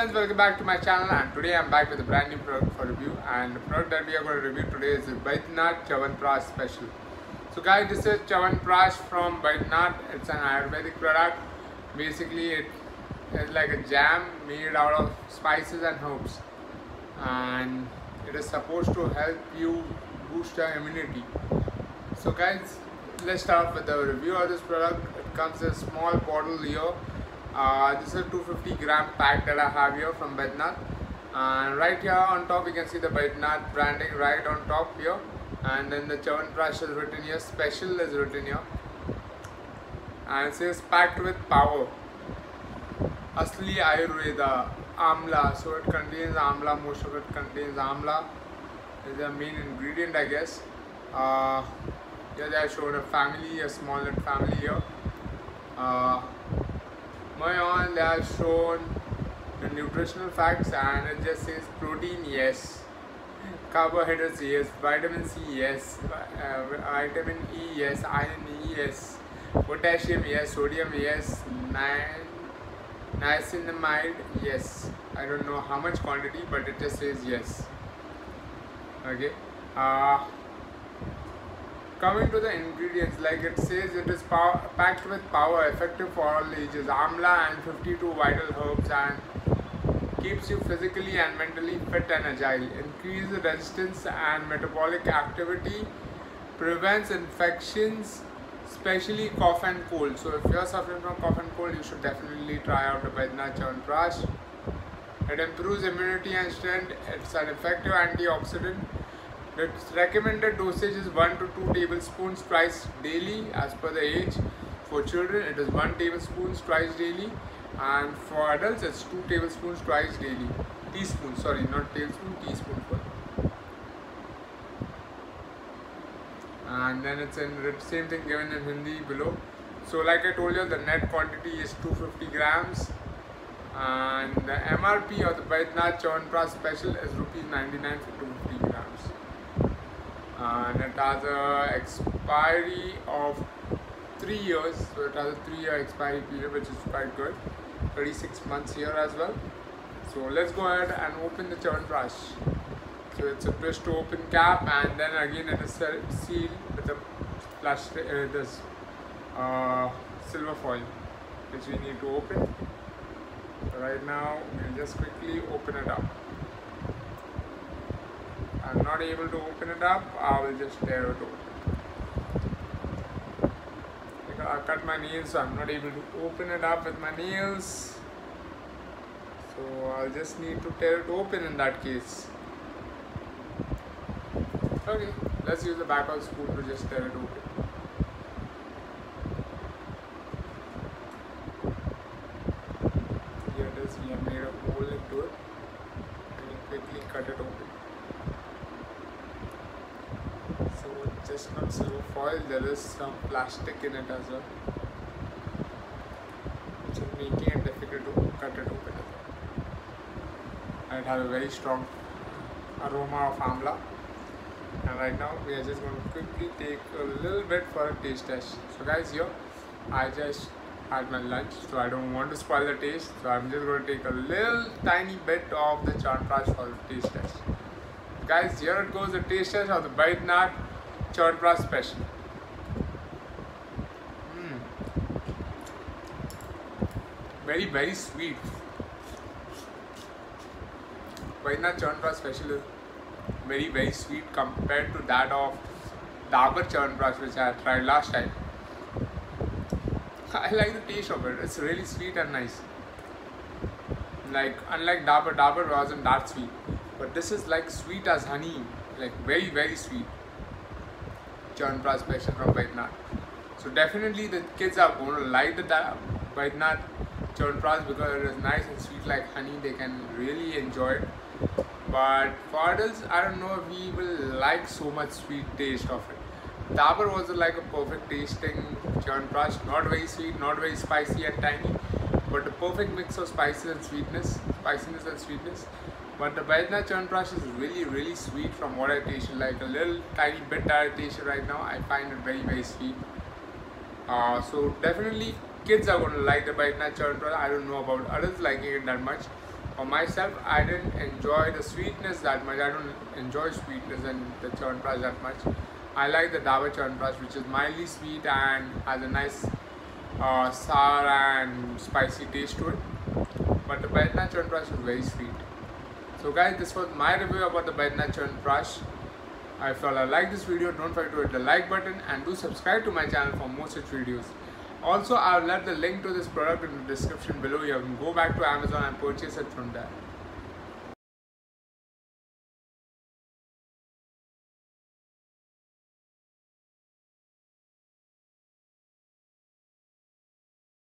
friends, welcome back to my channel and today I'm back with a brand new product for review and the product that we are going to review today is the Baidyanath Chyawanprash Special. So guys, this is Chyawanprash from Baidyanath. It's an Ayurvedic product. Basically, it is like a jam made out of spices and herbs and it is supposed to help you boost your immunity. So guys, let's start with the review of this product. It comes in a small bottle here uh, this is a 250 gram pack that I have here from Baidyanath and right here on top you can see the Baidyanath branding right on top here. And then the Chyawanprash is written here, special is written here. And it says packed with power. Asli Ayurveda Amla. So it contains Amla, most of it contains Amla. Is the main ingredient I guess. Uh, here they have shown a family, a small family here. Uh, on they have shown the nutritional facts and it just says protein yes. Carbohydrates yes. Vitamin c yes. Uh, vitamin e yes. Iron e yes. Potassium yes. Sodium yes. Niacinamide yes. I don't know how much quantity but it just says yes. Okay? Uh, Coming to the ingredients, like it says, it is power, packed with power, effective for all ages, amla and 52 vital herbs and keeps you physically and mentally fit and agile, increases resistance and metabolic activity, prevents infections, especially cough and cold. So if you're suffering from cough and cold, you should definitely try out the Baidyanath Chyawanprash. It improves immunity and strength. It's an effective antioxidant the recommended dosage is 1 to 2 tablespoons twice daily as per the age. For children it is 1 tablespoon twice daily and for adults it's 2 tablespoons twice daily. Teaspoon, sorry, not tablespoon, teaspoonful. And then it's in the same thing given in Hindi below. So like I told you the net quantity is 250 grams and the MRP of the Baidyanath Chyawanprash special is rupees 99 for 250 grams and it has a expiry of three years. So it has a three year expiry period which is quite good. 36 months here as well. So let's go ahead and open the Chyawanprash so it's a twist to open cap and then again it is sealed with a plastic uh, this uh, silver foil which we need to open. Right now we'll just quickly open it up not able to open it up, I will just tear it open. Because I cut my nails, so I'm not able to open it up with my nails. So I'll just need to tear it open in that case. Okay, let's use the back of the spoon to just tear it open. Here it is, we have made a hole into it and quickly cut it open. Just not silver foil there is some plastic in it as well is making it difficult to cut it open. And it has a very strong aroma of amla. And right now we are just going to quickly take a little bit for a taste test. So guys here I just had my lunch so I don't want to spoil the taste. So I'm just going to take a little tiny bit of the Chyawanprash for the taste test. Guys here it goes the taste test of the Baidyanath Chyawanprash special. Mm. Very very sweet. Baidyanath Chyawanprash special is very very sweet compared to that of Dabur Chyawanprash which I tried last time. I like the taste of it. It's really sweet and nice. Like unlike Dabur, Dabur wasn't that sweet, but this is like sweet as honey. Like very very sweet. Chyawanprash special from Baidyanath. So definitely the kids are going to like the Baidyanath Chyawanprash because it is nice and sweet like honey. They can really enjoy it. But for adults, I don't know if we will like so much sweet taste of it. Dabur was like a perfect tasting Chyawanprash. Not very sweet, not very spicy and tangy. But a perfect mix of spices and sweetness, spiciness and sweetness. But the Baidyanath Chyawanprash is really really sweet from what I tasted. Like a little tiny bit I tasted right now. I find it very very sweet. Uh, so definitely kids are going to like the Baidyanath Chyawanprash. I don't know about adults liking it that much. For myself, I didn't enjoy the sweetness that much. I don't enjoy sweetness in the Chyawanprash that much. I like the Dabur Chyawanprash, which is mildly sweet and has a nice uh, sour and spicy taste to it. But the Baidyanath Chyawanprash is very sweet. So guys, this was my review about the Baidyanath brush. If you like this video, don't forget to hit the like button and do subscribe to my channel for more such videos. Also, I'll let the link to this product in the description below. You can go back to Amazon and purchase it from there.